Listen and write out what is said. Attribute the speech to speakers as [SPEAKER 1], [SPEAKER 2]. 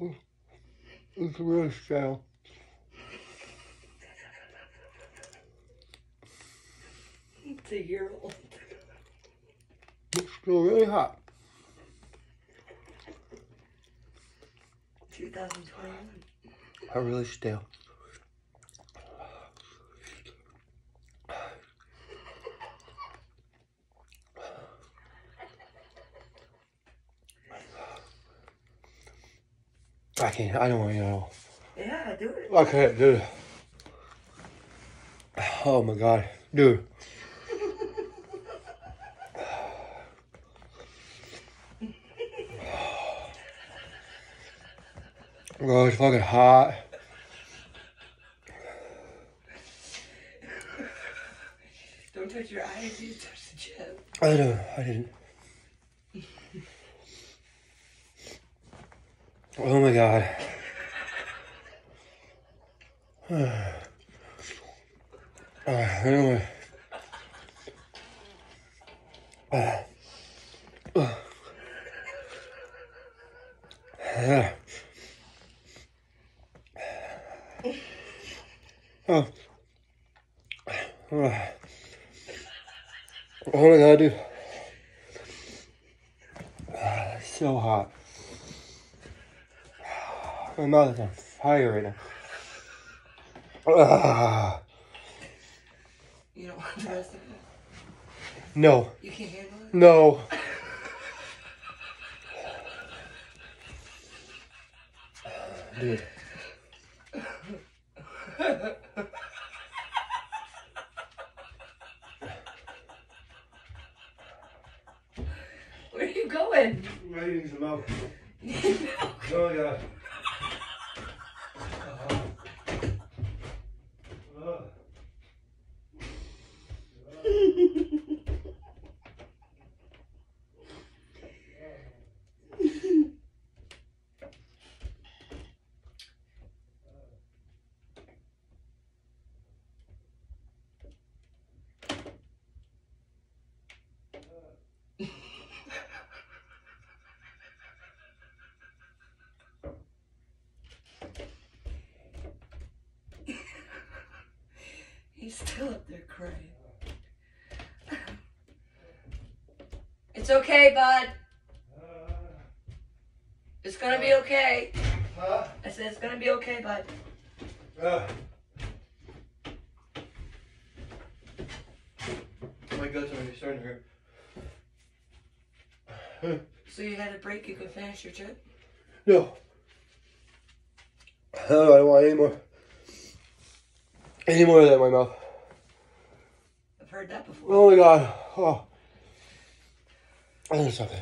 [SPEAKER 1] It's really stale.
[SPEAKER 2] It's a year old.
[SPEAKER 1] It's still really hot.
[SPEAKER 2] 2021.
[SPEAKER 1] Are really stale. I can't. I don't want to know.
[SPEAKER 2] Yeah, do it.
[SPEAKER 1] I can't, dude. Oh my god, dude. Oh, it's fucking hot.
[SPEAKER 2] Don't touch your eyes, you touch the chip.
[SPEAKER 1] I don't. I didn't. Oh my god. Uh, anyway. Uh, uh, yeah. Oh. Oh. Oh my god, dude. Ah, so hot. My mouth is on fire right now. Ah,
[SPEAKER 2] You don't want the rest of it?
[SPEAKER 1] no,
[SPEAKER 2] You can't handle it?
[SPEAKER 1] no. Dude.
[SPEAKER 2] Where are you going?
[SPEAKER 1] I'm eating some milk. Oh my god.
[SPEAKER 2] He's still up there crying. It's okay, bud. It's gonna be okay.
[SPEAKER 1] Huh?
[SPEAKER 2] I said it's gonna be okay, bud.
[SPEAKER 1] Uh. My guts are starting to hurt.
[SPEAKER 2] So you had a break, you could finish your trip?
[SPEAKER 1] No. I don't want any more. Any more of that in my mouth.
[SPEAKER 2] I've heard that before.
[SPEAKER 1] Oh my god. Oh. oh I need something.